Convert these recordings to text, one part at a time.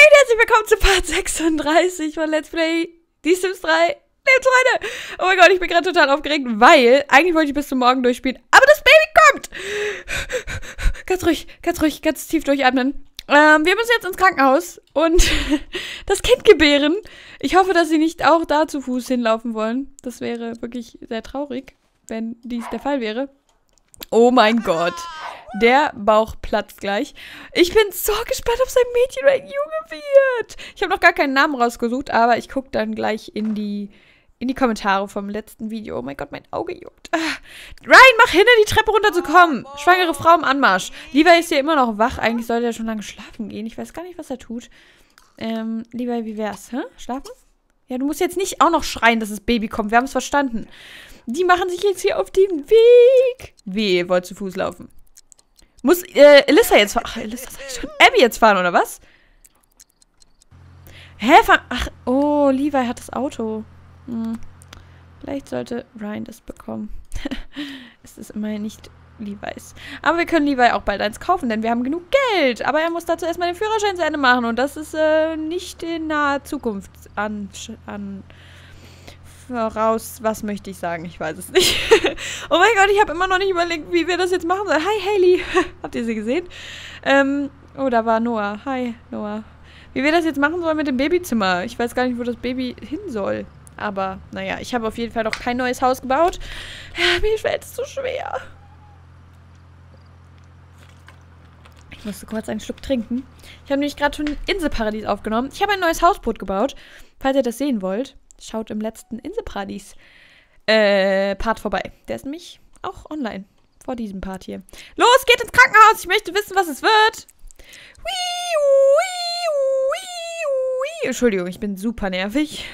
herzlich willkommen zu Part 36 von Let's Play Die Sims 3 Lebensfreude. Oh mein Gott, ich bin gerade total aufgeregt, weil eigentlich wollte ich bis zum Morgen durchspielen, aber das Baby kommt. Ganz ruhig, ganz ruhig, ganz tief durchatmen. Ähm, wir müssen jetzt ins Krankenhaus und das Kind gebären. Ich hoffe, dass sie nicht auch da zu Fuß hinlaufen wollen. Das wäre wirklich sehr traurig, wenn dies der Fall wäre. Oh mein Gott. Der Bauch platzt gleich. Ich bin so gespannt, ob sein Mädchen oder ein Junge wird. Ich habe noch gar keinen Namen rausgesucht, aber ich gucke dann gleich in die, in die Kommentare vom letzten Video. Oh mein Gott, mein Auge juckt. Ah. Ryan, mach hin, die Treppe runterzukommen. Schwangere Frau im Anmarsch. Lieber ist hier immer noch wach. Eigentlich sollte er schon lange schlafen gehen. Ich weiß gar nicht, was er tut. Ähm, lieber, wie wär's? Hä? Schlafen? Ja, du musst jetzt nicht auch noch schreien, dass das Baby kommt. Wir haben es verstanden. Die machen sich jetzt hier auf den Weg. Wie, wollt zu Fuß laufen? Muss äh, Elissa jetzt fahren? Ach, Elissa soll schon Abby jetzt fahren, oder was? Hä? Fahr Ach, oh, Levi hat das Auto. Hm. Vielleicht sollte Ryan das bekommen. es ist immerhin nicht Levi's. Aber wir können Levi auch bald eins kaufen, denn wir haben genug Geld. Aber er muss dazu erstmal den Führerschein zu Ende machen. Und das ist äh, nicht in naher Zukunft an, an voraus. Was möchte ich sagen? Ich weiß es nicht. oh mein Gott, ich habe immer noch nicht überlegt, wie wir das jetzt machen sollen. Hi, Haley. Habt ihr sie gesehen? Ähm, oh, da war Noah. Hi, Noah. Wie wir das jetzt machen sollen mit dem Babyzimmer. Ich weiß gar nicht, wo das Baby hin soll. Aber, naja, ich habe auf jeden Fall noch kein neues Haus gebaut. Ja, mir fällt es zu schwer. Ich musste kurz einen Schluck trinken. Ich habe nämlich gerade schon Inselparadies aufgenommen. Ich habe ein neues Hausboot gebaut. Falls ihr das sehen wollt, schaut im letzten Inselparadies äh, Part vorbei. Der ist nämlich auch online. Vor diesem Part hier. Los, geht ins Krankenhaus. Ich möchte wissen, was es wird. Entschuldigung, ich bin super nervig.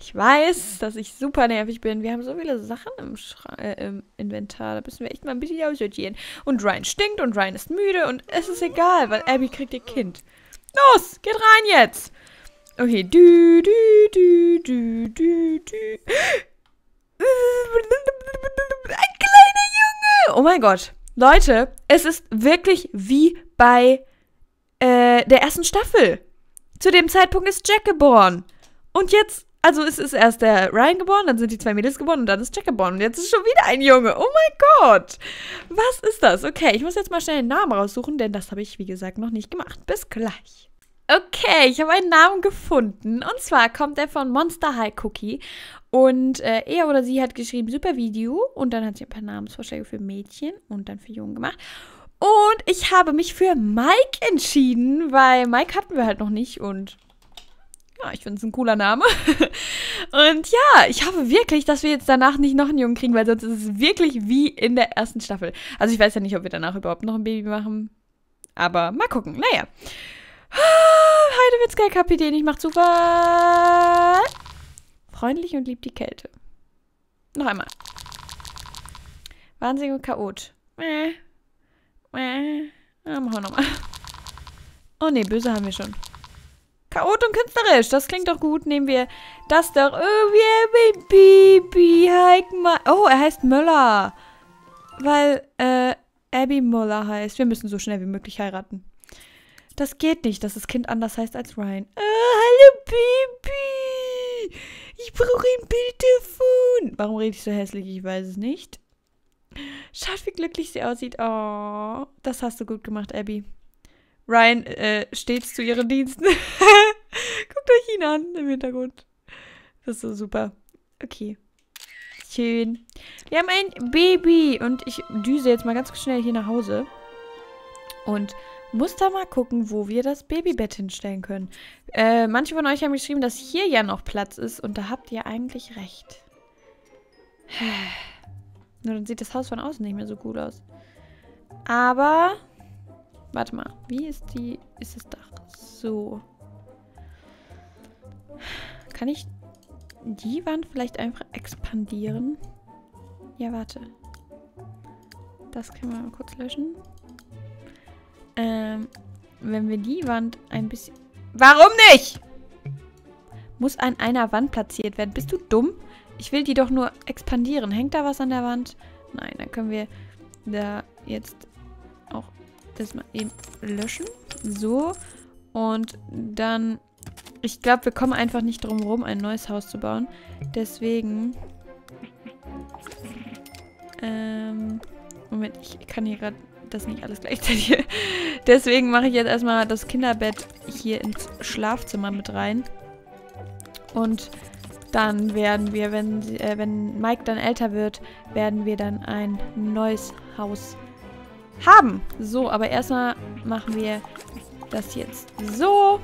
Ich weiß, dass ich super nervig bin. Wir haben so viele Sachen im, äh, im Inventar. Da müssen wir echt mal ein bisschen aussortieren. Und Ryan stinkt und Ryan ist müde und es ist egal, weil Abby kriegt ihr Kind. Los, geht rein jetzt. Okay, du, du, du, du, du, du. Ein kleiner Junge. Oh mein Gott. Leute, es ist wirklich wie bei äh, der ersten Staffel. Zu dem Zeitpunkt ist Jack geboren. Und jetzt, also es ist erst der Ryan geboren, dann sind die zwei Mädels geboren und dann ist Jack geboren. Und jetzt ist schon wieder ein Junge. Oh mein Gott. Was ist das? Okay, ich muss jetzt mal schnell einen Namen raussuchen, denn das habe ich, wie gesagt, noch nicht gemacht. Bis gleich. Okay, ich habe einen Namen gefunden. Und zwar kommt er von Monster High Cookie. Und äh, er oder sie hat geschrieben, super Video. Und dann hat sie ein paar Namensvorschläge für Mädchen und dann für Jungen gemacht. Und ich habe mich für Mike entschieden, weil Mike hatten wir halt noch nicht und ja, ich finde es ein cooler Name. und ja, ich hoffe wirklich, dass wir jetzt danach nicht noch einen Jungen kriegen, weil sonst ist es wirklich wie in der ersten Staffel. Also ich weiß ja nicht, ob wir danach überhaupt noch ein Baby machen. Aber mal gucken. Naja. Heidewitzka, Kapitän, ich mach Zufall. Freundlich und liebt die Kälte. Noch einmal. Wahnsinn und Chaot. Äh. Äh, ja, machen wir nochmal. Oh ne, böse haben wir schon. Chaot und künstlerisch, das klingt doch gut. Nehmen wir das doch. Oh, wir haben Baby. Oh, er heißt Möller. Weil, äh, Abby Möller heißt. Wir müssen so schnell wie möglich heiraten. Das geht nicht, dass das Kind anders heißt als Ryan. Oh, hallo Baby. Ich brauche ein Bildtelefon. Warum rede ich so hässlich? Ich weiß es nicht. Schaut, wie glücklich sie aussieht. Oh, das hast du gut gemacht, Abby. Ryan äh, stets zu ihren Diensten. Guckt euch ihn an im Hintergrund. Das ist so super. Okay. Schön. Wir haben ein Baby. Und ich düse jetzt mal ganz schnell hier nach Hause. Und muss da mal gucken, wo wir das Babybett hinstellen können. Äh, manche von euch haben geschrieben, dass hier ja noch Platz ist. Und da habt ihr eigentlich recht. Nur dann sieht das Haus von außen nicht mehr so gut aus. Aber, warte mal, wie ist die, ist das Dach? So. Kann ich die Wand vielleicht einfach expandieren? Ja, warte. Das können wir mal kurz löschen. Ähm, wenn wir die Wand ein bisschen... Warum nicht? Muss an einer Wand platziert werden. Bist du dumm? Ich will die doch nur expandieren. Hängt da was an der Wand? Nein, dann können wir da jetzt auch das mal eben löschen. So. Und dann, ich glaube, wir kommen einfach nicht drum rum, ein neues Haus zu bauen. Deswegen, ähm, Moment, ich kann hier gerade das nicht alles gleichzeitig. Deswegen mache ich jetzt erstmal das Kinderbett hier ins Schlafzimmer mit rein. Und dann werden wir, wenn, äh, wenn Mike dann älter wird, werden wir dann ein neues Haus haben. So, aber erstmal machen wir das jetzt so.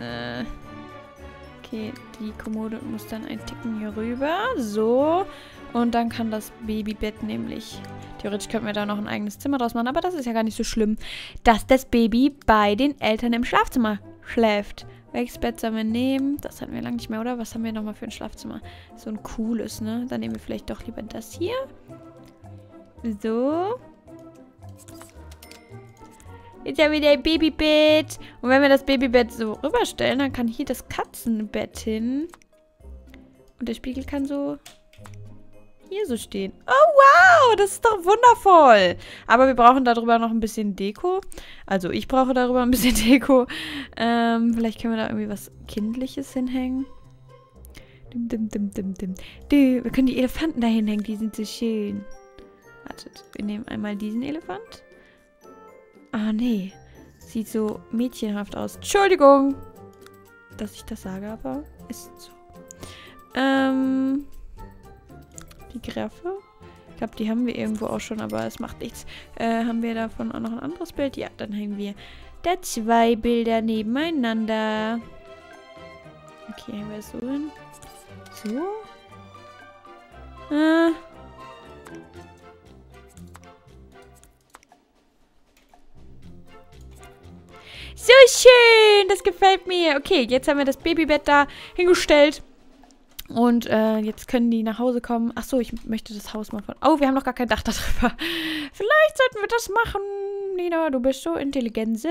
Äh, okay, die Kommode muss dann ein Ticken hier rüber. So. Und dann kann das Babybett nämlich... Theoretisch könnten wir da noch ein eigenes Zimmer draus machen, aber das ist ja gar nicht so schlimm, dass das Baby bei den Eltern im Schlafzimmer schläft. Welches Bett sollen wir nehmen? Das hatten wir lange nicht mehr, oder? Was haben wir nochmal für ein Schlafzimmer? So ein cooles, ne? Dann nehmen wir vielleicht doch lieber das hier. So. Jetzt haben wir ein Babybett. Und wenn wir das Babybett so rüberstellen, dann kann hier das Katzenbett hin. Und der Spiegel kann so hier so stehen. Oh, wow, das ist doch wundervoll. Aber wir brauchen darüber noch ein bisschen Deko. Also ich brauche darüber ein bisschen Deko. Ähm, vielleicht können wir da irgendwie was Kindliches hinhängen. Dim, dim, dim, dim, dim. Wir können die Elefanten da hinhängen, die sind so schön. Wartet, wir nehmen einmal diesen Elefant. Ah, nee. Sieht so mädchenhaft aus. Entschuldigung, dass ich das sage, aber ist so. Ähm... Die Graffe? Ich glaube, die haben wir irgendwo auch schon, aber es macht nichts. Äh, haben wir davon auch noch ein anderes Bild? Ja, dann hängen wir da zwei Bilder nebeneinander. Okay, hängen wir es so hin. So. Äh. So schön, das gefällt mir. Okay, jetzt haben wir das Babybett da hingestellt. Und äh, jetzt können die nach Hause kommen. Ach so, ich möchte das Haus mal von... Oh, wir haben noch gar kein Dach darüber. Vielleicht sollten wir das machen. Nina, du bist so intelligent.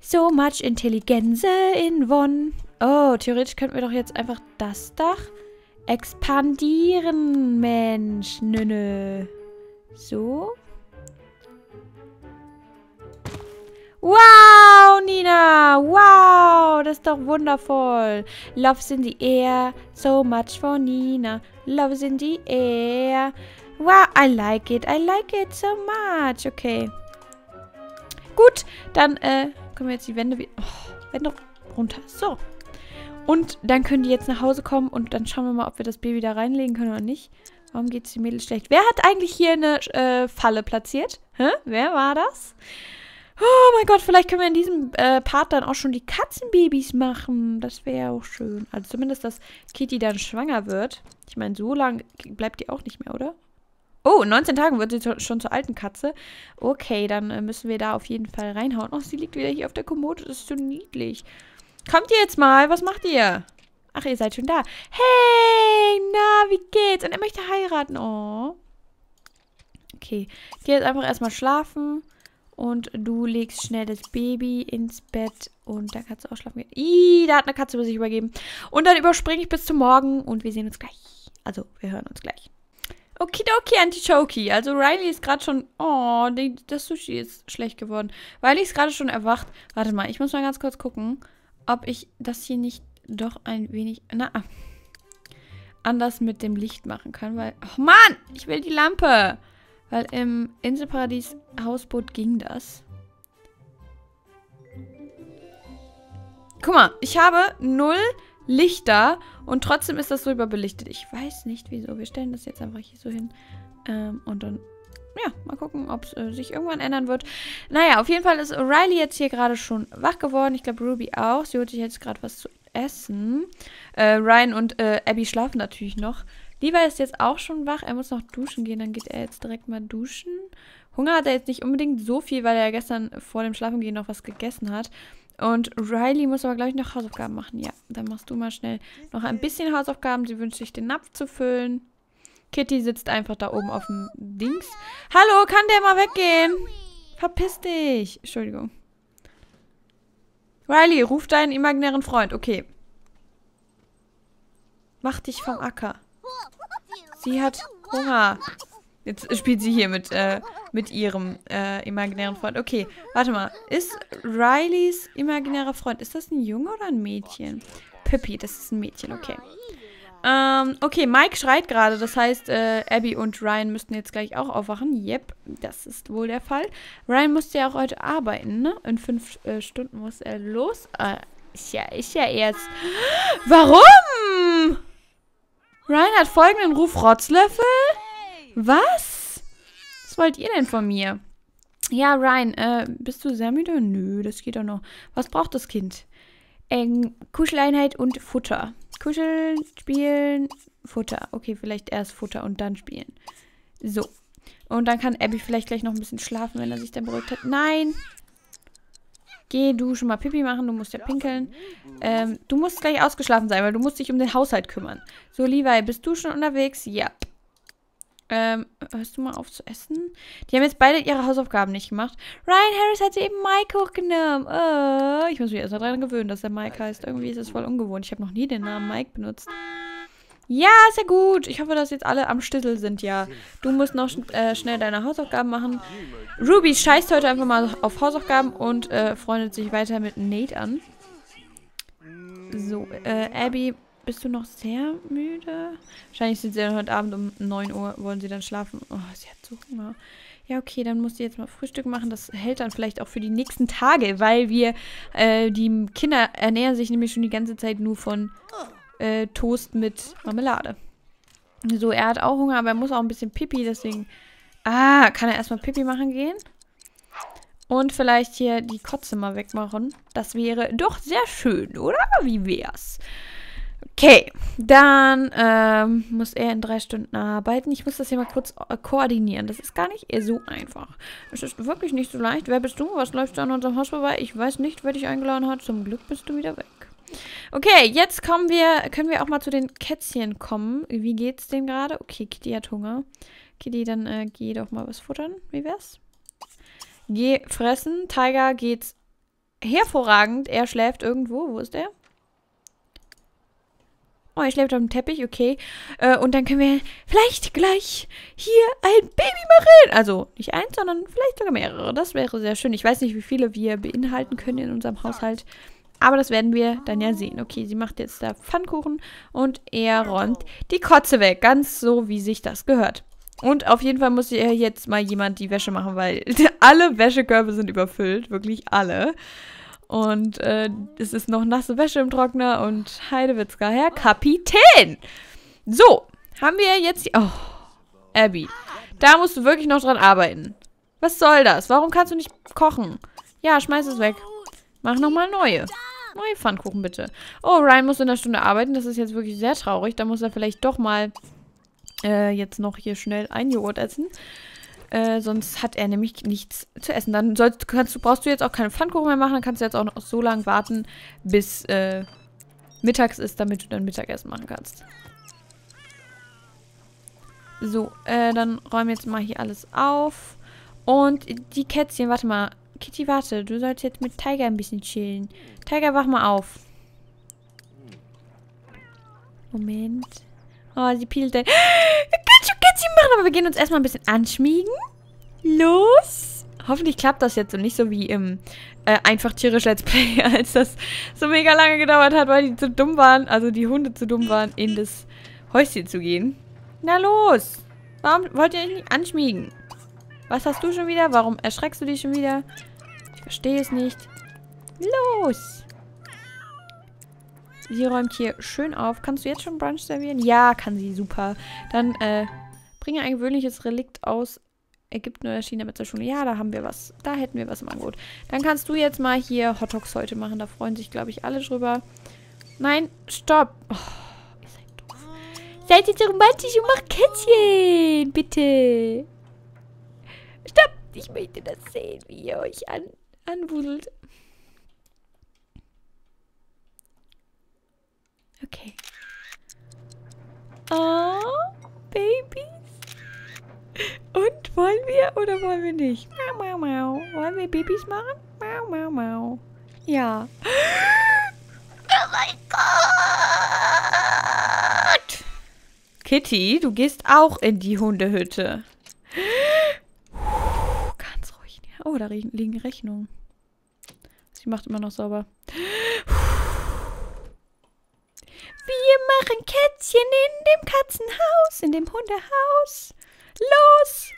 So much Intelligenz in One. Oh, theoretisch könnten wir doch jetzt einfach das Dach expandieren, Mensch. Nö, nö. So. Wow, Nina! Wow, das ist doch wundervoll. Love's in the air, so much for Nina. Love's in the air. Wow, I like it, I like it so much. Okay. Gut, dann äh, können wir jetzt die Wände wieder... Oh, Wände runter. So. Und dann können die jetzt nach Hause kommen und dann schauen wir mal, ob wir das Baby da reinlegen können oder nicht. Warum geht es den Mädels schlecht? Wer hat eigentlich hier eine äh, Falle platziert? Hä? Wer war das? Oh mein Gott, vielleicht können wir in diesem äh, Part dann auch schon die Katzenbabys machen. Das wäre auch schön. Also zumindest, dass Kitty dann schwanger wird. Ich meine, so lange bleibt die auch nicht mehr, oder? Oh, in 19 Tagen wird sie schon zur alten Katze. Okay, dann äh, müssen wir da auf jeden Fall reinhauen. Oh, sie liegt wieder hier auf der Kommode. Das ist so niedlich. Kommt ihr jetzt mal? Was macht ihr? Ach, ihr seid schon da. Hey, na, wie geht's? Und er möchte heiraten. Oh. Okay, geh jetzt einfach erstmal schlafen. Und du legst schnell das Baby ins Bett und da kannst du auch schlafen gehen. Ih, da hat eine Katze über sich übergeben. Und dann überspringe ich bis zum Morgen und wir sehen uns gleich. Also, wir hören uns gleich. Okidoki, Antichoki. Also Riley ist gerade schon... Oh, die, das Sushi ist schlecht geworden. Riley ist gerade schon erwacht. Warte mal, ich muss mal ganz kurz gucken, ob ich das hier nicht doch ein wenig... Na, anders mit dem Licht machen kann, weil... Oh Mann, ich will die Lampe. Weil im Inselparadies Hausboot ging das. Guck mal, ich habe null Lichter und trotzdem ist das so überbelichtet. Ich weiß nicht wieso. Wir stellen das jetzt einfach hier so hin. Ähm, und dann, ja, mal gucken, ob es äh, sich irgendwann ändern wird. Naja, auf jeden Fall ist Riley jetzt hier gerade schon wach geworden. Ich glaube, Ruby auch. Sie holt sich jetzt gerade was zu essen. Äh, Ryan und äh, Abby schlafen natürlich noch. Levi ist jetzt auch schon wach. Er muss noch duschen gehen. Dann geht er jetzt direkt mal duschen. Hunger hat er jetzt nicht unbedingt so viel, weil er gestern vor dem Schlafengehen noch was gegessen hat. Und Riley muss aber, glaube ich, noch Hausaufgaben machen. Ja, dann machst du mal schnell noch ein bisschen Hausaufgaben. Sie wünscht sich, den Napf zu füllen. Kitty sitzt einfach da oben auf dem Dings. Hallo, kann der mal weggehen? Verpiss dich. Entschuldigung. Riley, ruf deinen imaginären Freund. Okay. Mach dich vom Acker. Sie hat Hunger. Jetzt spielt sie hier mit, äh, mit ihrem äh, imaginären Freund. Okay, warte mal. Ist Rileys imaginärer Freund, ist das ein Junge oder ein Mädchen? Pippi, das ist ein Mädchen, okay. Ähm, okay, Mike schreit gerade. Das heißt, äh, Abby und Ryan müssten jetzt gleich auch aufwachen. Yep, das ist wohl der Fall. Ryan musste ja auch heute arbeiten, ne? In fünf äh, Stunden muss er los. Äh, ist ja, ist ja erst. Warum? Ryan hat folgenden Ruf Rotzlöffel? Was? Was wollt ihr denn von mir? Ja, Ryan, äh, bist du sehr müde? Nö, das geht doch noch. Was braucht das Kind? Ähm, Kuscheleinheit und Futter. Kuscheln, spielen, Futter. Okay, vielleicht erst Futter und dann spielen. So. Und dann kann Abby vielleicht gleich noch ein bisschen schlafen, wenn er sich dann beruhigt hat. Nein! Geh du schon mal Pipi machen, du musst ja pinkeln. Ähm, du musst gleich ausgeschlafen sein, weil du musst dich um den Haushalt kümmern. So, Levi, bist du schon unterwegs? Ja. Ähm, hörst du mal auf zu essen? Die haben jetzt beide ihre Hausaufgaben nicht gemacht. Ryan Harris hat sie eben Mike hochgenommen. Oh, ich muss mich erst mal dran gewöhnen, dass er Mike heißt. Irgendwie ist es voll ungewohnt. Ich habe noch nie den Namen Mike benutzt. Ja, sehr gut. Ich hoffe, dass jetzt alle am Stissel sind, ja. Du musst noch äh, schnell deine Hausaufgaben machen. Ruby scheißt heute einfach mal auf Hausaufgaben und äh, freundet sich weiter mit Nate an. So, äh, Abby bist du noch sehr müde? Wahrscheinlich sind sie dann heute Abend um 9 Uhr, wollen sie dann schlafen. Oh, sie hat so Hunger. Ja, okay, dann muss sie jetzt mal Frühstück machen. Das hält dann vielleicht auch für die nächsten Tage, weil wir, äh, die Kinder ernähren sich nämlich schon die ganze Zeit nur von äh, Toast mit Marmelade. So, er hat auch Hunger, aber er muss auch ein bisschen Pipi, deswegen... Ah, kann er erstmal Pipi machen gehen? Und vielleicht hier die Kotze mal wegmachen. Das wäre doch sehr schön, oder? Wie wär's? Okay, dann ähm, muss er in drei Stunden arbeiten. Ich muss das hier mal kurz äh, koordinieren. Das ist gar nicht so einfach. Es ist wirklich nicht so leicht. Wer bist du? Was läuft da an unserem Haus vorbei? Ich weiß nicht, wer dich eingeladen hat. Zum Glück bist du wieder weg. Okay, jetzt kommen wir, können wir auch mal zu den Kätzchen kommen. Wie geht's denen gerade? Okay, Kitty hat Hunger. Kitty, dann äh, geh doch mal was futtern. Wie wär's? Geh fressen. Tiger geht's hervorragend. Er schläft irgendwo. Wo ist er? Oh, er schläft auf dem Teppich, okay. Äh, und dann können wir vielleicht gleich hier ein Baby machen. Also nicht eins, sondern vielleicht sogar mehrere. Das wäre sehr schön. Ich weiß nicht, wie viele wir beinhalten können in unserem Haushalt. Aber das werden wir dann ja sehen. Okay, sie macht jetzt da Pfannkuchen und er räumt die Kotze weg. Ganz so, wie sich das gehört. Und auf jeden Fall muss hier jetzt mal jemand die Wäsche machen, weil alle Wäschekörbe sind überfüllt. Wirklich alle. Und äh, es ist noch nasse Wäsche im Trockner und Heidewitzka, Herr Kapitän. So, haben wir jetzt... Oh, Abby. Da musst du wirklich noch dran arbeiten. Was soll das? Warum kannst du nicht kochen? Ja, schmeiß es weg. Mach nochmal neue. Neue Pfannkuchen, bitte. Oh, Ryan muss in der Stunde arbeiten. Das ist jetzt wirklich sehr traurig. Da muss er vielleicht doch mal äh, jetzt noch hier schnell ein Joghurt essen. Äh, sonst hat er nämlich nichts zu essen. Dann sollst, kannst du, brauchst du jetzt auch keine Pfannkuchen mehr machen. Dann kannst du jetzt auch noch so lange warten, bis äh, mittags ist, damit du dann Mittagessen machen kannst. So, äh, dann räumen wir jetzt mal hier alles auf. Und die Kätzchen, warte mal. Kitty, warte. Du sollst jetzt mit Tiger ein bisschen chillen. Tiger, wach mal auf. Moment. Oh, sie pielt dann. Kätzchen, Kätzchen machen, aber wir gehen uns erstmal ein bisschen anschmiegen. Los. Hoffentlich klappt das jetzt und nicht so wie im äh, einfach tierisch Let's Play, als das so mega lange gedauert hat, weil die zu dumm waren, also die Hunde zu dumm waren, in das Häuschen zu gehen. Na los. Warum wollt ihr nicht anschmiegen? Was hast du schon wieder? Warum erschreckst du dich schon wieder? Ich verstehe es nicht. Los! Sie räumt hier schön auf. Kannst du jetzt schon Brunch servieren? Ja, kann sie. Super. Dann, äh, bringe ein gewöhnliches Relikt aus Ägypten oder China mit zur Schule. Ja, da haben wir was. Da hätten wir was im Angebot. Dann kannst du jetzt mal hier Hotdogs heute machen. Da freuen sich, glaube ich, alle drüber. Nein, stopp. Oh, ihr seid doof. Seid jetzt romantisch und macht Kätzchen. Bitte. Ich möchte das sehen, wie ihr euch an, anwudelt. Okay. Oh, Babys. Und wollen wir oder wollen wir nicht? Mau, mau, mau. Wollen wir Babys machen? Mau, mau, mau. Ja. Oh mein Gott! Kitty, du gehst auch in die Hundehütte. Oh, da liegen Rechnungen. Sie macht immer noch sauber. Wir machen Kätzchen in dem Katzenhaus, in dem Hundehaus. Los!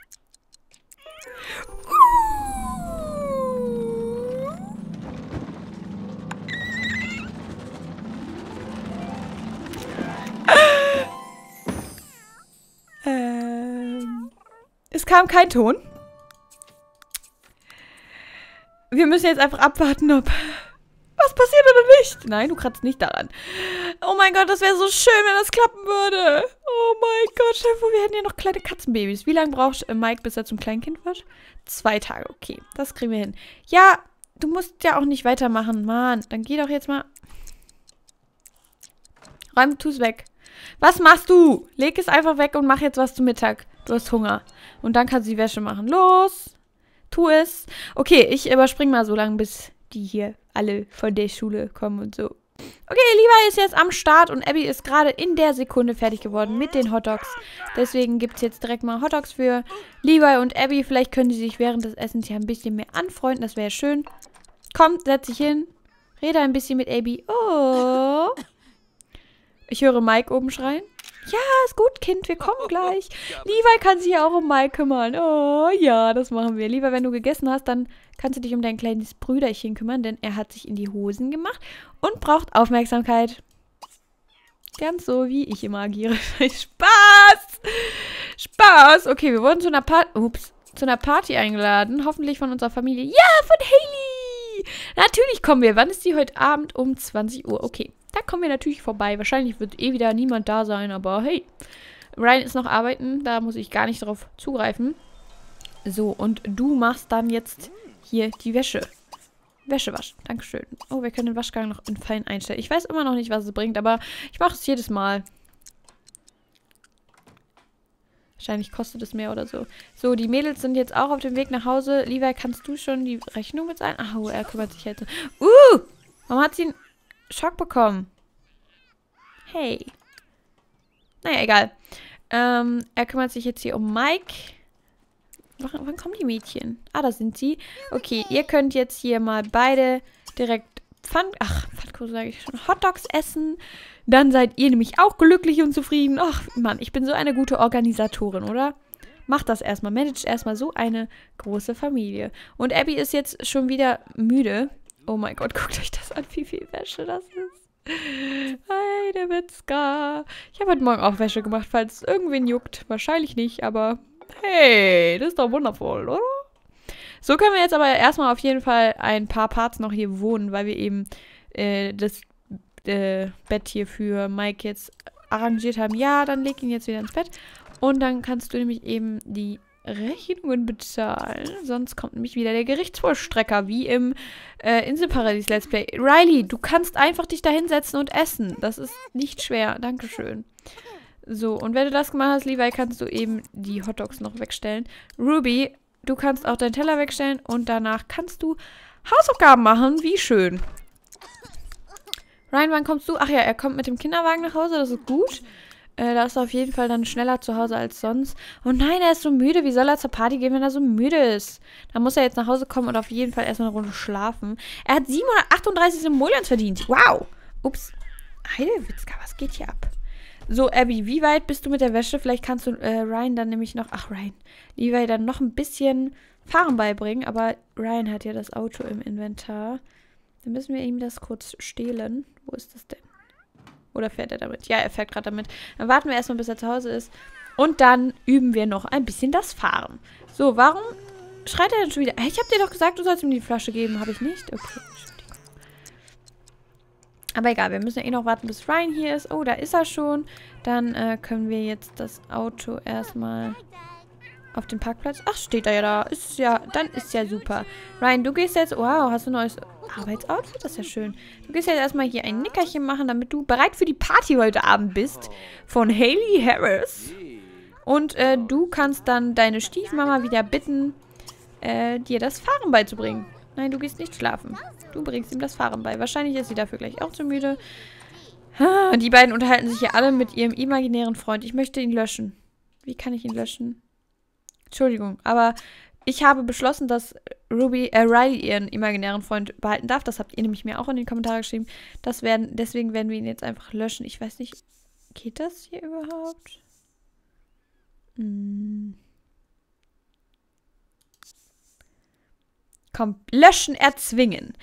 ähm, es kam kein Ton. Wir müssen jetzt einfach abwarten, ob was passiert oder nicht. Nein, du kratzt nicht daran. Oh mein Gott, das wäre so schön, wenn das klappen würde. Oh mein Gott, stell dir vor, wir hätten ja noch kleine Katzenbabys. Wie lange braucht Mike, bis er zum Kleinkind wird? Zwei Tage, okay. Das kriegen wir hin. Ja, du musst ja auch nicht weitermachen. Mann, dann geh doch jetzt mal... Räum, tu's weg. Was machst du? Leg es einfach weg und mach jetzt was zum Mittag. Du hast Hunger. Und dann kannst du die Wäsche machen. Los! Tu es. Okay, ich überspring mal so lange, bis die hier alle von der Schule kommen und so. Okay, Levi ist jetzt am Start und Abby ist gerade in der Sekunde fertig geworden mit den Hotdogs. Deswegen gibt es jetzt direkt mal Hotdogs für Levi und Abby. Vielleicht können sie sich während des Essens hier ein bisschen mehr anfreunden. Das wäre schön. Komm, setz dich hin. Rede ein bisschen mit Abby. Oh. Ich höre Mike oben schreien. Ja, ist gut, Kind, wir kommen gleich. Levi kann sich ja auch um Mike kümmern. Oh, ja, das machen wir. Lieber, wenn du gegessen hast, dann kannst du dich um dein kleines Brüderchen kümmern, denn er hat sich in die Hosen gemacht und braucht Aufmerksamkeit. Ganz so, wie ich immer agiere. Spaß! Spaß! Okay, wir wurden zu einer Party... Ups. Zu einer Party eingeladen. Hoffentlich von unserer Familie. Ja, von Haley! Natürlich kommen wir. Wann ist die heute Abend? Um 20 Uhr. Okay. Da kommen wir natürlich vorbei. Wahrscheinlich wird eh wieder niemand da sein, aber hey. Ryan ist noch arbeiten. Da muss ich gar nicht drauf zugreifen. So, und du machst dann jetzt hier die Wäsche. Wäsche waschen. Dankeschön. Oh, wir können den Waschgang noch in fein einstellen. Ich weiß immer noch nicht, was es bringt, aber ich mache es jedes Mal. Wahrscheinlich kostet es mehr oder so. So, die Mädels sind jetzt auch auf dem Weg nach Hause. Levi, kannst du schon die Rechnung bezahlen? Ach, oh, er kümmert sich jetzt. Uh! Warum hat sie Schock bekommen? Hey. Naja, egal. Ähm, er kümmert sich jetzt hier um Mike. Wann, wann kommen die Mädchen? Ah, da sind sie. Okay, ihr könnt jetzt hier mal beide direkt Pfand... Ach, Pfannkuchen sage ich schon. Hotdogs essen. Dann seid ihr nämlich auch glücklich und zufrieden. Ach, Mann, ich bin so eine gute Organisatorin, oder? Macht das erstmal. Managt erstmal so eine große Familie. Und Abby ist jetzt schon wieder müde. Oh mein Gott, guckt euch das an, wie viel Wäsche das ist. Hi, der Witzka. Ich habe heute Morgen auch Wäsche gemacht, falls es irgendwen juckt. Wahrscheinlich nicht, aber Hey, das ist doch wundervoll, oder? So können wir jetzt aber erstmal auf jeden Fall ein paar Parts noch hier wohnen, weil wir eben äh, das äh, Bett hier für Mike jetzt arrangiert haben. Ja, dann leg ihn jetzt wieder ins Bett. Und dann kannst du nämlich eben die Rechnungen bezahlen. Sonst kommt nämlich wieder der Gerichtsvollstrecker, wie im äh, Inselparadies Let's Play. Riley, du kannst einfach dich da hinsetzen und essen. Das ist nicht schwer. Dankeschön. So, und wenn du das gemacht hast, Levi, kannst du eben die Hotdogs noch wegstellen. Ruby, du kannst auch deinen Teller wegstellen und danach kannst du Hausaufgaben machen. Wie schön. Ryan, wann kommst du? Ach ja, er kommt mit dem Kinderwagen nach Hause, das ist gut. Äh, da ist er auf jeden Fall dann schneller zu Hause als sonst. Oh nein, er ist so müde. Wie soll er zur Party gehen, wenn er so müde ist? Da muss er jetzt nach Hause kommen und auf jeden Fall erstmal eine Runde schlafen. Er hat 738 Simoleons verdient. Wow. Ups. Heidewitzka, was geht hier ab? So, Abby, wie weit bist du mit der Wäsche? Vielleicht kannst du äh, Ryan dann nämlich noch, ach Ryan, Levi dann noch ein bisschen Fahren beibringen. Aber Ryan hat ja das Auto im Inventar. Dann müssen wir ihm das kurz stehlen. Wo ist das denn? Oder fährt er damit? Ja, er fährt gerade damit. Dann warten wir erstmal, bis er zu Hause ist. Und dann üben wir noch ein bisschen das Fahren. So, warum schreit er denn schon wieder? Ich habe dir doch gesagt, du sollst ihm die Flasche geben. Habe ich nicht? Okay. Aber egal, wir müssen ja eh noch warten, bis Ryan hier ist. Oh, da ist er schon. Dann äh, können wir jetzt das Auto erstmal auf den Parkplatz. Ach, steht er ja da. Ist ja, dann ist ja super. Ryan, du gehst jetzt... Wow, hast du ein neues Arbeitsoutfit? Das ist ja schön. Du gehst jetzt erstmal hier ein Nickerchen machen, damit du bereit für die Party heute Abend bist. Von Haley Harris. Und äh, du kannst dann deine Stiefmama wieder bitten, äh, dir das Fahren beizubringen. Nein, du gehst nicht schlafen. Du bringst ihm das Fahren bei. Wahrscheinlich ist sie dafür gleich auch zu müde. Und die beiden unterhalten sich ja alle mit ihrem imaginären Freund. Ich möchte ihn löschen. Wie kann ich ihn löschen? Entschuldigung, aber Ich habe beschlossen, dass Ruby, äh, Riley ihren imaginären Freund behalten darf. Das habt ihr nämlich mir auch in die Kommentare geschrieben. Das werden, deswegen werden wir ihn jetzt einfach löschen. Ich weiß nicht, geht das hier überhaupt? Hm. Komm, löschen, erzwingen.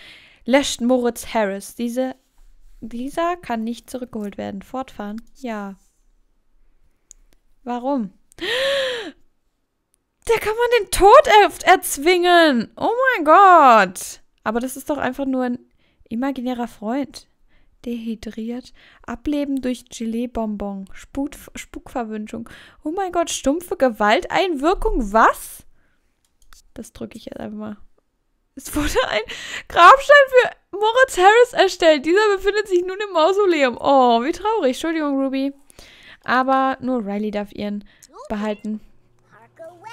Löscht Moritz Harris. Diese, dieser kann nicht zurückgeholt werden. Fortfahren? Ja. Warum? Der kann man den Tod er erzwingen. Oh mein Gott. Aber das ist doch einfach nur ein imaginärer Freund. Dehydriert. Ableben durch Gelee-Bonbon. Spukverwünschung. Oh mein Gott, stumpfe Gewalteinwirkung. Was? Das drücke ich jetzt einfach mal. Es wurde ein Grabstein für Moritz Harris erstellt. Dieser befindet sich nun im Mausoleum. Oh, wie traurig. Entschuldigung, Ruby. Aber nur Riley darf ihren behalten.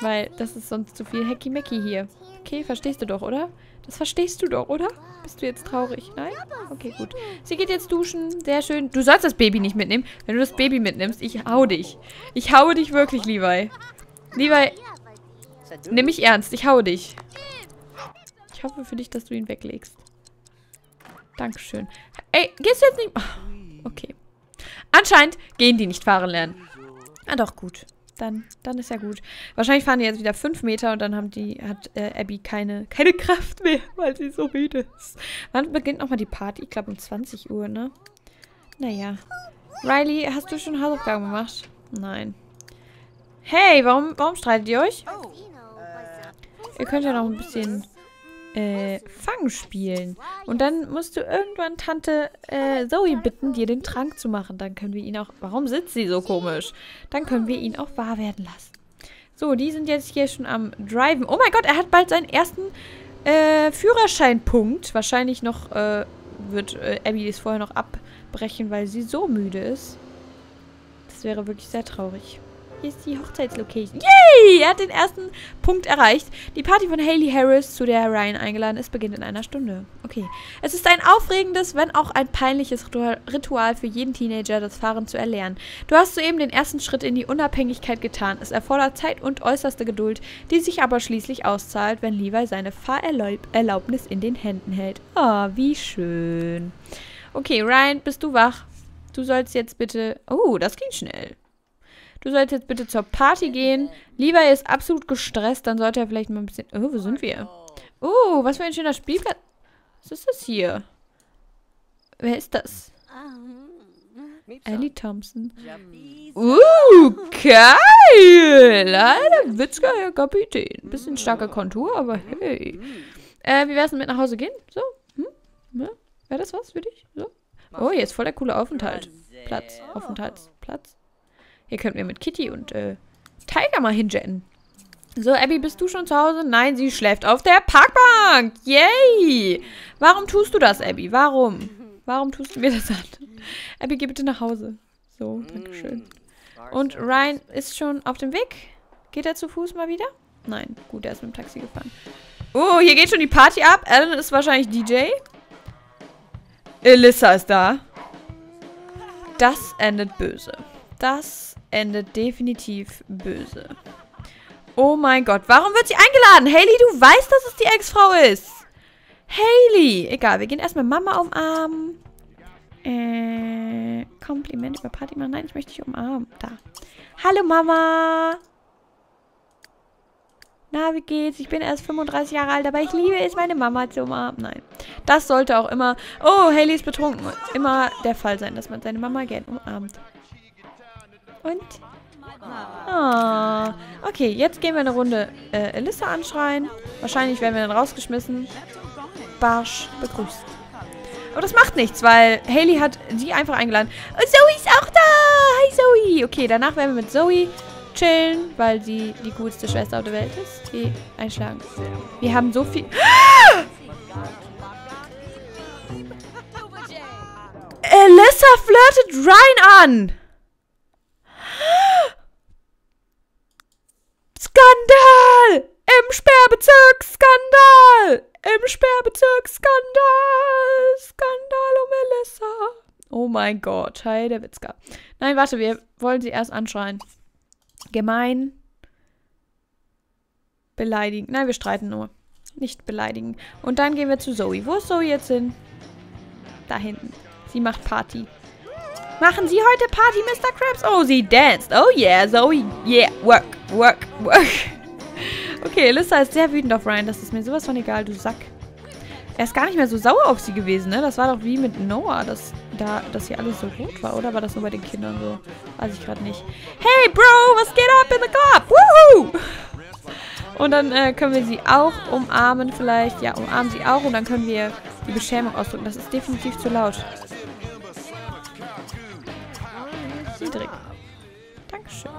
Weil das ist sonst zu viel Hacky-Macky hier. Okay, verstehst du doch, oder? Das verstehst du doch, oder? Bist du jetzt traurig? Nein? Okay, gut. Sie geht jetzt duschen. Sehr schön. Du sollst das Baby nicht mitnehmen. Wenn du das Baby mitnimmst, ich hau dich. Ich hau dich wirklich, Levi. Levi, nimm mich ernst. Ich hau dich. Ich hoffe für dich, dass du ihn weglegst. Dankeschön. Ey, gehst du jetzt nicht... Okay. Anscheinend gehen die nicht fahren lernen. Ah, doch, gut. Dann, dann ist ja gut. Wahrscheinlich fahren die jetzt wieder fünf Meter und dann haben die, hat äh, Abby keine, keine Kraft mehr, weil sie so müde ist. Wann beginnt nochmal die Party? Ich glaube um 20 Uhr, ne? Naja. Riley, hast du schon Hausaufgaben gemacht? Nein. Hey, warum, warum streitet ihr euch? Ihr könnt ja noch ein bisschen äh, Fang spielen. Und dann musst du irgendwann Tante äh, Zoe bitten, dir den Trank zu machen. Dann können wir ihn auch... Warum sitzt sie so komisch? Dann können wir ihn auch wahr werden lassen. So, die sind jetzt hier schon am Driven. Oh mein Gott, er hat bald seinen ersten äh, Führerscheinpunkt. Wahrscheinlich noch äh, wird äh, Abby es vorher noch abbrechen, weil sie so müde ist. Das wäre wirklich sehr traurig. Hier ist die Hochzeitslocation. Yay! Er hat den ersten Punkt erreicht. Die Party von Haley Harris, zu der Ryan eingeladen ist, beginnt in einer Stunde. Okay. Es ist ein aufregendes, wenn auch ein peinliches Ritual für jeden Teenager, das Fahren zu erlernen. Du hast soeben den ersten Schritt in die Unabhängigkeit getan. Es erfordert Zeit und äußerste Geduld, die sich aber schließlich auszahlt, wenn Levi seine Fahrerlaubnis in den Händen hält. Oh, wie schön. Okay, Ryan, bist du wach? Du sollst jetzt bitte... Oh, das ging schnell. Du sollst jetzt bitte zur Party gehen. Lieber ist absolut gestresst, dann sollte er vielleicht mal ein bisschen... Oh, wo sind wir? Oh, was für ein schöner Spielplatz. Was ist das hier? Wer ist das? Ellie Thompson. Uh, geil! Alter, witziger Herr Kapitän. Bisschen starke Kontur, aber hey. Äh, wie wär's denn mit nach Hause gehen? So? Hm? Ja? Wäre das was für dich? So? Oh, ist voll der coole Aufenthalt. Platz. Aufenthaltsplatz. Hier könnten wir mit Kitty und äh, Tiger mal hinjetten. So, Abby, bist du schon zu Hause? Nein, sie schläft auf der Parkbank. Yay! Warum tust du das, Abby? Warum? Warum tust du mir das an? Abby, geh bitte nach Hause. So, dankeschön. Und Ryan ist schon auf dem Weg. Geht er zu Fuß mal wieder? Nein, gut, er ist mit dem Taxi gefahren. Oh, hier geht schon die Party ab. Alan ist wahrscheinlich DJ. Elissa ist da. Das endet böse. Das endet definitiv böse. Oh mein Gott, warum wird sie eingeladen? Haley, du weißt, dass es die Ex-Frau ist. Haley. Egal, wir gehen erstmal Mama umarmen. Äh, Kompliment über Party machen. Nein, ich möchte dich umarmen. Da. Hallo Mama. Na, wie geht's? Ich bin erst 35 Jahre alt, aber ich liebe es, meine Mama zu umarmen. Nein. Das sollte auch immer, oh, Haley ist betrunken, immer der Fall sein, dass man seine Mama gern umarmt. Und? Oh. Okay, jetzt gehen wir eine Runde äh, Elissa anschreien. Wahrscheinlich werden wir dann rausgeschmissen. Barsch begrüßt. Aber das macht nichts, weil Haley hat sie einfach eingeladen. Und Zoe ist auch da! Hi Zoe! Okay, danach werden wir mit Zoe chillen, weil sie die coolste Schwester auf der Welt ist. Die einschlagen. Wir haben so viel... Elissa flirtet Ryan an! Skandal! Im Sperrbezirk Skandal! Im Sperrbezirk Skandal! Skandal um Melissa! Oh mein Gott, hi der Witzka. Nein, warte, wir wollen sie erst anschreien. Gemein. beleidigen. Nein, wir streiten nur. Nicht beleidigen. Und dann gehen wir zu Zoe. Wo ist Zoe jetzt hin? Da hinten. Sie macht Party. Machen Sie heute Party, Mr. Krabs? Oh, sie danced. Oh yeah, Zoe. Yeah, work, work, work. Okay, Alyssa ist sehr wütend auf Ryan. Das ist mir sowas von egal, du Sack. Er ist gar nicht mehr so sauer auf sie gewesen, ne? Das war doch wie mit Noah, dass, da, dass hier alles so rot war. Oder war das nur bei den Kindern so? Weiß ich gerade nicht. Hey, Bro, was geht ab in the club? Woohoo! Und dann äh, können wir sie auch umarmen vielleicht. Ja, umarmen sie auch. Und dann können wir die Beschämung ausdrücken. Das ist definitiv zu laut. Cedric. Dankeschön.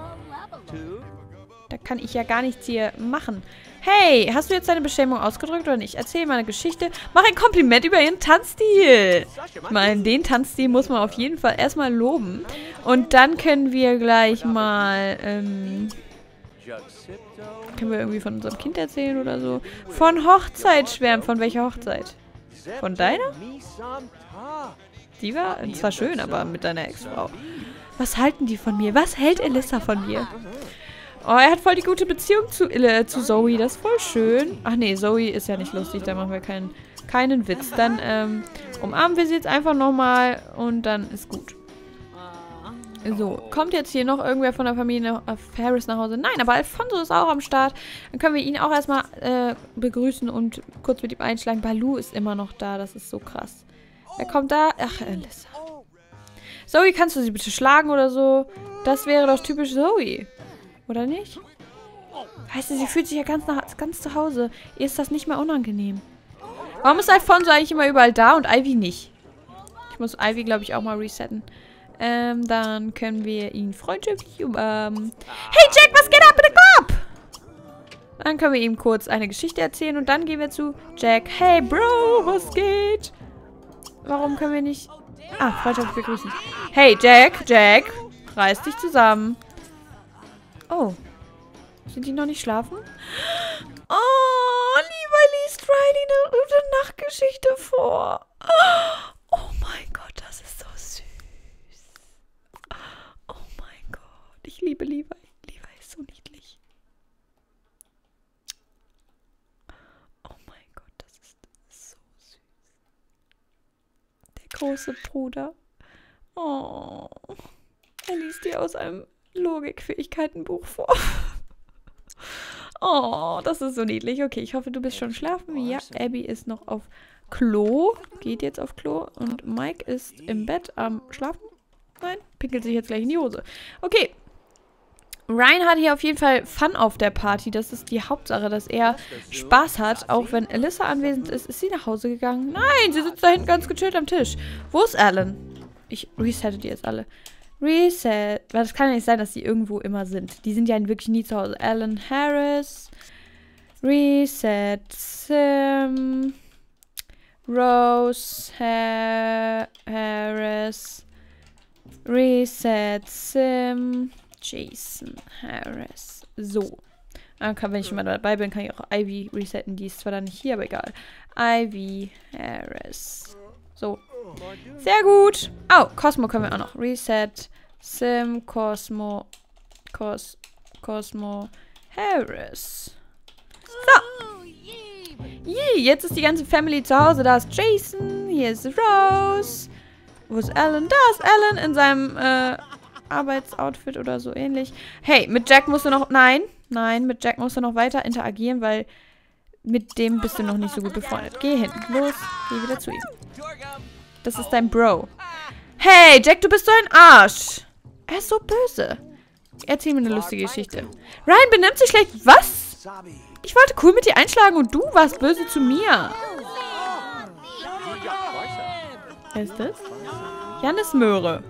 Da kann ich ja gar nichts hier machen. Hey, hast du jetzt deine Beschämung ausgedrückt oder nicht? Erzähl mal eine Geschichte. Mach ein Kompliment über ihren Tanzstil. Ich meine, den Tanzstil muss man auf jeden Fall erstmal loben. Und dann können wir gleich mal, ähm, können wir irgendwie von unserem Kind erzählen oder so? Von Hochzeit schwärmen. Von welcher Hochzeit? Von deiner? Die war zwar schön, aber mit deiner Ex-Frau. Was halten die von mir? Was hält Elissa von mir? Oh, er hat voll die gute Beziehung zu, äh, zu Zoe. Das ist voll schön. Ach nee, Zoe ist ja nicht lustig. Da machen wir keinen, keinen Witz. Dann ähm, umarmen wir sie jetzt einfach nochmal und dann ist gut. So, kommt jetzt hier noch irgendwer von der Familie Ferris nach Hause? Nein, aber Alfonso ist auch am Start. Dann können wir ihn auch erstmal äh, begrüßen und kurz mit ihm einschlagen. Balu ist immer noch da, das ist so krass. Wer kommt da? Ach, Alyssa. Zoe, kannst du sie bitte schlagen oder so? Das wäre doch typisch Zoe. Oder nicht? Weißt du, sie fühlt sich ja ganz, nach, ganz zu Hause. Ihr ist das nicht mehr unangenehm. Warum ist Alfonso eigentlich immer überall da und Ivy nicht? Ich muss Ivy, glaube ich, auch mal resetten. Ähm, dann können wir ihn freundschaftlich umarmen. Hey Jack, was geht ab in the club? Dann können wir ihm kurz eine Geschichte erzählen und dann gehen wir zu Jack. Hey Bro, was geht? Warum können wir nicht... Ah, freundschaftlich begrüßen. Hey Jack, Jack, reiß dich zusammen. Oh. Sind die noch nicht schlafen? Oh, lieber liest Riley eine gute Nachtgeschichte vor. Oh mein Gott, das ist so süß. Oh mein Gott, ich liebe Levi. Levi ist so niedlich. Oh mein Gott, das ist so süß. Der große Bruder. Oh, er liest dir aus einem Logikfähigkeitenbuch vor. oh, das ist so niedlich. Okay, ich hoffe, du bist schon schlafen. Ja, Abby ist noch auf Klo. Geht jetzt auf Klo. Und Mike ist im Bett am Schlafen. Nein, pinkelt sich jetzt gleich in die Hose. Okay. Ryan hat hier auf jeden Fall Fun auf der Party. Das ist die Hauptsache, dass er Spaß hat. Auch wenn Alyssa anwesend ist, ist sie nach Hause gegangen. Nein, sie sitzt da hinten ganz gechillt am Tisch. Wo ist Alan? Ich resette die jetzt alle. Reset. Weil das kann ja nicht sein, dass die irgendwo immer sind. Die sind ja wirklich nie zu Hause. Alan Harris. Reset. Sim. Rose ha Harris. Reset. Sim. Jason Harris. So. Dann kann, wenn ich schon mal dabei bin, kann ich auch Ivy resetten. Die ist zwar dann nicht hier, aber egal. Ivy Harris. So. Sehr gut. Oh, Cosmo können wir auch noch. Reset. Sim, Cosmo. Cos, Cosmo. Harris. So. Yee, jetzt ist die ganze Family zu Hause. Da ist Jason. Hier ist Rose. Wo ist Alan? Da ist Alan in seinem äh, Arbeitsoutfit oder so ähnlich. Hey, mit Jack musst du noch... Nein, nein, mit Jack musst du noch weiter interagieren, weil mit dem bist du noch nicht so gut befreundet. Geh hin. Los, geh wieder zu ihm. Das ist dein Bro. Hey, Jack, du bist so ein Arsch. Er ist so böse. Erzähl mir eine lustige Geschichte. Ryan benimmt sich schlecht. Was? Ich wollte cool mit dir einschlagen und du warst böse zu mir. Wer ist das? Janis Möhre.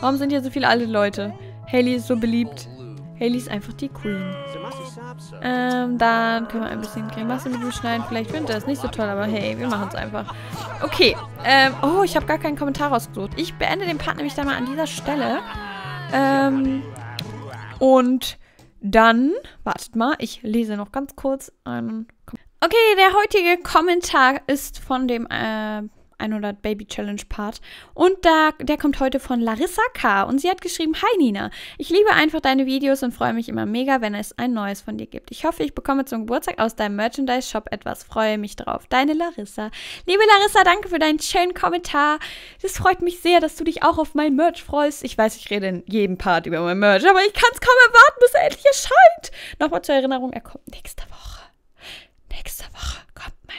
Warum sind hier so viele alte Leute? Haley ist so beliebt. Haley ist einfach die Queen. Ähm, dann können wir ein bisschen ihm schneiden. Vielleicht findet er es nicht so toll, aber hey, wir machen es einfach. Okay. Ähm, oh, ich habe gar keinen Kommentar rausgesucht. Ich beende den Part nämlich dann mal an dieser Stelle. Ähm, und dann, wartet mal, ich lese noch ganz kurz einen Kommentar. Okay, der heutige Kommentar ist von dem, äh, 100 Baby Challenge Part. Und da, der kommt heute von Larissa K. Und sie hat geschrieben, Hi Nina, ich liebe einfach deine Videos und freue mich immer mega, wenn es ein neues von dir gibt. Ich hoffe, ich bekomme zum Geburtstag aus deinem Merchandise-Shop etwas. Freue mich drauf. Deine Larissa. Liebe Larissa, danke für deinen schönen Kommentar. Es freut mich sehr, dass du dich auch auf mein Merch freust. Ich weiß, ich rede in jedem Part über mein Merch, aber ich kann es kaum erwarten, bis er endlich erscheint. Nochmal zur Erinnerung, er kommt nächste Woche. Nächste Woche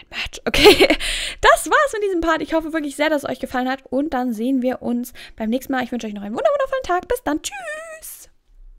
mein Merch. Okay, das war's mit diesem Part. Ich hoffe wirklich sehr, dass es euch gefallen hat. Und dann sehen wir uns beim nächsten Mal. Ich wünsche euch noch einen wundervollen Tag. Bis dann. Tschüss.